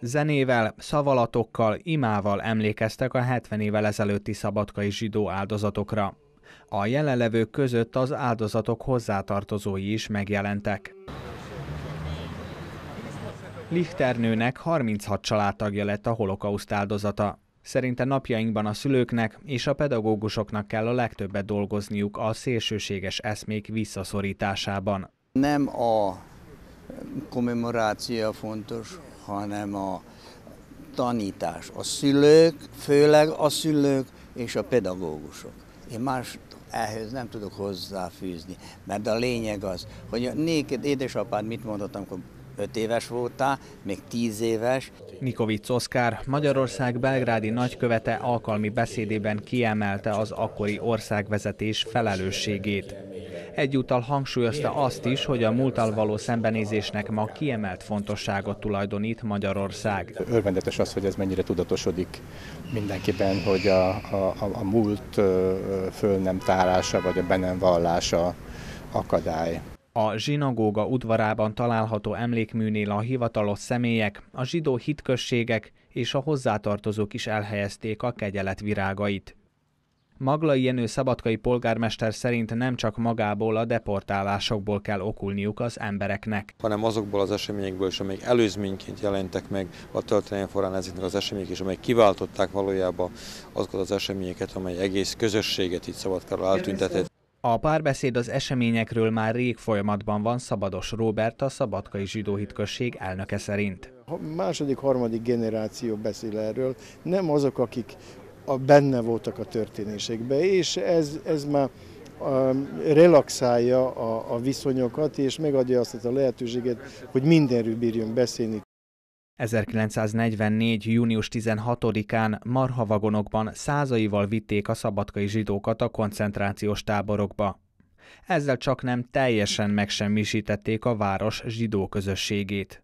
Zenével, szavalatokkal, imával emlékeztek a 70 évvel ezelőtti szabadkai zsidó áldozatokra. A jelenlevők között az áldozatok hozzátartozói is megjelentek. Lichternőnek 36 családtagja lett a holokauszt áldozata. Szerinte napjainkban a szülőknek és a pedagógusoknak kell a legtöbbet dolgozniuk a szélsőséges eszmék visszaszorításában. Nem a kommemoráció fontos, hanem a tanítás. A szülők, főleg a szülők és a pedagógusok. Én más ehhez nem tudok hozzáfűzni, mert a lényeg az, hogy néked édesapád mit mondott, amikor 5 éves voltál, még 10 éves. Nikovic Oszkár, Magyarország belgrádi nagykövete alkalmi beszédében kiemelte az akkori országvezetés felelősségét. Egyúttal hangsúlyozta azt is, hogy a múltal való szembenézésnek ma kiemelt fontosságot tulajdonít Magyarország. Örvendetes az, hogy ez mennyire tudatosodik mindenkiben, hogy a, a, a múlt föl nem tárása vagy a be nem vallása akadály. A zsinagóga udvarában található emlékműnél a hivatalos személyek, a zsidó hitközségek és a hozzátartozók is elhelyezték a kegyelet virágait. Maglai Jenő szabadkai polgármester szerint nem csak magából a deportálásokból kell okulniuk az embereknek. Hanem azokból az eseményekből is, amelyek előzményként jelentek meg a történelem forrán ezeknek az események, és amelyek kiváltották valójában azokat az eseményeket, amely egész közösséget itt Szabadkáról eltüntetett. A párbeszéd az eseményekről már rég folyamatban van Szabados Róbert, a Szabadkai Zsidó Hitközség elnöke szerint. A második, harmadik generáció beszél erről, nem azok, akik a benne voltak a történésekben, és ez, ez már relaxálja a, a viszonyokat, és megadja azt a lehetőséget, hogy mindenről bírjon beszélni. 1944. június 16-án marhavagonokban százaival vitték a szabadkai zsidókat a koncentrációs táborokba. Ezzel csak nem teljesen megsemmisítették a város zsidó közösségét.